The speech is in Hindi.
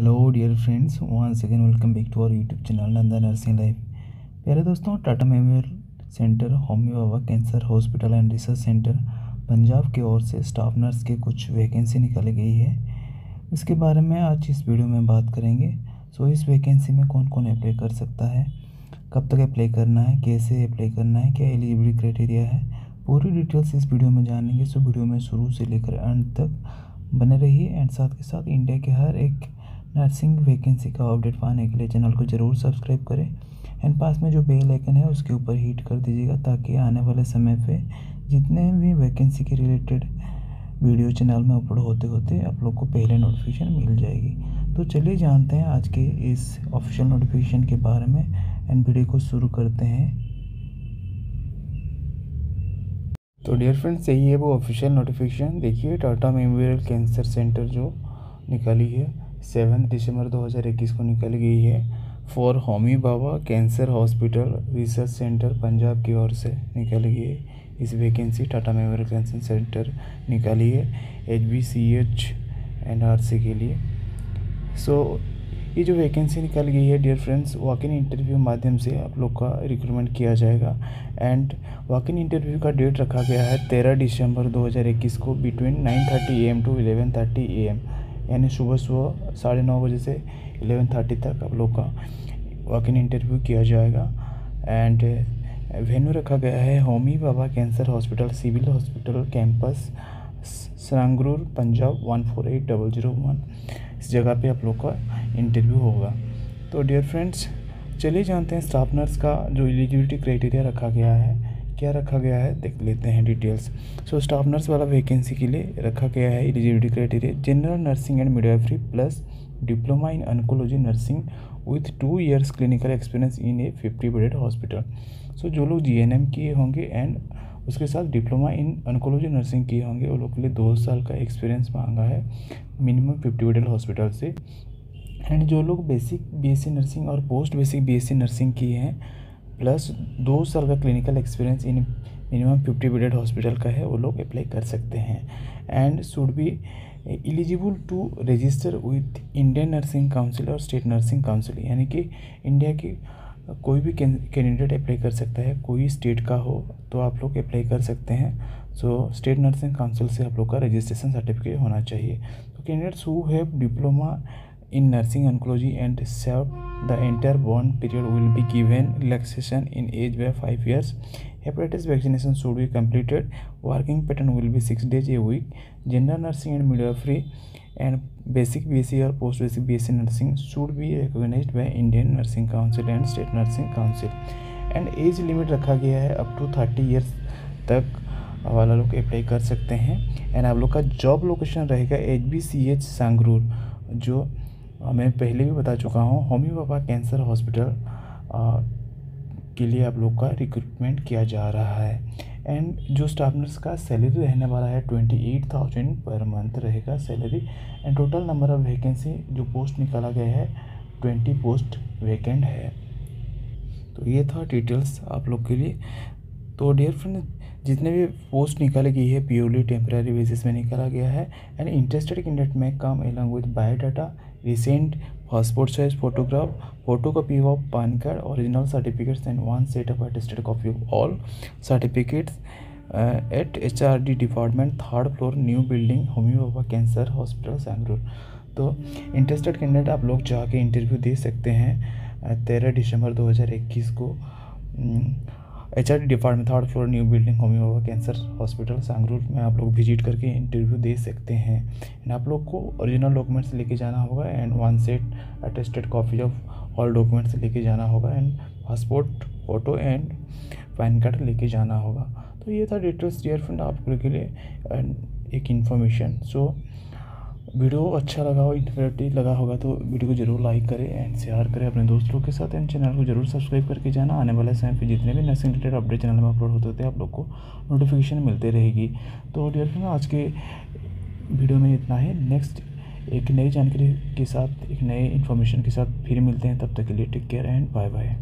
Hello dear friends one second welcome back to our YouTube channel Nanda nursing life प्यारे दोस्तों, Tata memorial centre Homi Bhabha cancer hospital and research centre, Punjab की ओर से स्टाफ नर्स के कुछ वैकेंसी निकाली गई है। इसके बारे में आज इस वीडियो में बात करेंगे। सो इस वैकेंसी में कौन कौन अप्लाई कर सकता है? कब तक अप्लाई करना है? कैसे अप्लाई करना है? क्या एलिजिबिलिटी क्राइटेरिया है? पूरी डिटेल्स इस वीडियो में जानेंगे। सो वीडियो में शुरू से लेकर अंत तक बने रहिए। एंड साथ के साथ इंडिया के हर एक नर्सिंग वैकेंसी का अपडेट पाने के लिए चैनल को ज़रूर सब्सक्राइब करें। एंड पास में जो बेल आइकन है, उसके ऊपर हीट कर दीजिएगा ताकि आने वाले समय पे जितने भी वैकेंसी के रिलेटेड वीडियो चैनल में अपलोड होते होते आप लोग को पहले नोटिफिकेशन मिल जाएगी। तो चलिए जानते हैं आज के इस ऑफिशियल नोटिफिकेशन के बारे में एंड वीडियो को शुरू करते हैं। तो डियर फ्रेंड्स, यही है वो ऑफिशियल नोटिफिकेशन। देखिए, टाटा मेमोरियल कैंसर सेंटर जो निकाली है सेवन दिसंबर 2021 को निकल गई है for Homi Bhabha cancer hospital research centre Punjab की ओर से निकल गई है। इस vacancy Tata memorial cancer centre निकाली है H B C H and R C के लिए। सो so, ये जो वैकेंसी निकल गई है dear friends walk in interview माध्यम से आप लोग का रिक्रूटमेंट किया जाएगा। एंड वॉक इन इंटरव्यू का डेट रखा गया है तेरह दिसंबर 2021 को between nine thirty A M to eleven thirty A M यानी सुबह सुबह साढ़े नौ बजे से एलेवन थर्टी तक आप लोग का वॉक इन इंटरव्यू किया जाएगा। एंड वेन्यू रखा गया है Homi Bhabha cancer hospital civil hospital campus Sangrur Punjab one four eight double zero one इस जगह पे आप लोग का इंटरव्यू होगा। तो डियर फ्रेंड्स चलिए जानते हैं स्टाफ नर्स का जो एलिजिबिलिटी क्राइटेरिया रखा गया है। क्या रखा गया है? देख लेते हैं डिटेल्स सो स्टाफ नर्स वाला वैकेंसी के लिए रखा गया है eligibility criteria general nursing and midwifery plus diploma in oncology nursing with two years clinical experience in a fifty bedded hospital so जो लोग जी एन एम किए होंगे एंड उसके साथ डिप्लोमा इन ऑन्कोलॉजी नर्सिंग किए होंगे, वो लोग के लिए दो साल का एक्सपीरियंस मांगा है मिनिमम फिफ्टी बेडेड हॉस्पिटल से. एंड जो लोग बेसिक बीएससी नर्सिंग और पोस्ट बेसिक बीएससी नर्सिंग किए हैं प्लस दो साल का clinical experience in minimum fifty bedded hospital का है, वो लोग अप्लाई कर सकते हैं। And should be eligible to register with Indian nursing council और स्टेट नर्सिंग काउंसिल यानी कि इंडिया की कोई भी कैंडिडेट अप्लाई कर सकता है, कोई स्टेट का हो तो आप लोग अप्लाई कर सकते हैं। सो स्टेट नर्सिंग काउंसिल से आप लोग का रजिस्ट्रेशन सर्टिफिकेट होना चाहिए। तो candidates who have diploma in nursing oncology and served the entire bond period will be given relaxation in age by 5 years hepatitis vaccination should be completed working pattern will be 6 days a week general nursing and midwifery and basic bsc or post basic bsc nursing should be recognized by indian nursing council and state nursing council and age limit रखा गया है अप टू थर्टी ईयर्स तक वाला लोग अप्लाई कर सकते हैं एंड आप लोग का जॉब लोकेशन रहेगा H B C H Sangrur जो मैं पहले भी बता चुका हूँ होमी बाबा कैंसर हॉस्पिटल के लिए आप लोग का रिक्रूटमेंट किया जा रहा है। एंड जो स्टाफ नर्स का सैलरी रहने वाला है twenty eight thousand per month रहेगा salary and total number of vacancy जो पोस्ट निकाला गया है ट्वेंटी पोस्ट वैकेंट है। तो ये था डिटेल्स आप लोग के लिए। तो डियर फ्रेंड जितने भी पोस्ट निकाली गई है प्योरली टेम्प्रेरी बेसिस में निकाला गया है एंड इंटरेस्टेड कैंडिडेट में come along with biodata recent passport size photograph photo copy of pan card original certificates and one set of attested copy of all certificates at H R D department third floor new building Homi Bhabha cancer hospital सैंगलोर तो इंटरेस्टेड कैंडिडेट आप लोग जाके इंटरव्यू दे सकते हैं तेरह दिसंबर 2021 को। H department third floor new building Homi Bhabha cancer hospital Sangrur में आप लोग विज़िट करके इंटरव्यू दे सकते हैं। एंड आप लोग को ओरिजिनल डॉक्यूमेंट्स लेके जाना होगा and one set attested copy of all documents लेके जाना होगा and passport photo and PAN card लेके जाना होगा। तो ये था डिटेल्स डियर फ्रेंड आप लोग के लिए एंड एक इन्फॉर्मेशन सो so, वीडियो अच्छा लगा हो इन्फॉर्मेटिव लगा होगा तो वीडियो को ज़रूर लाइक करें एंड शेयर करें अपने दोस्तों के साथ एंड चैनल को ज़रूर सब्सक्राइब करके जाना। आने वाले समय पे जितने भी नर्सिंग रिलेटेड अपडेट चैनल में अपलोड होते होते आप लोग को नोटिफिकेशन मिलते रहेगी। तो डियर फ्रेंड आज के वीडियो में इतना है। नेक्स्ट एक नई जानकारी के साथ, एक नए इन्फॉर्मेशन के साथ फिर मिलते हैं। तब तक के लिए take care and bye bye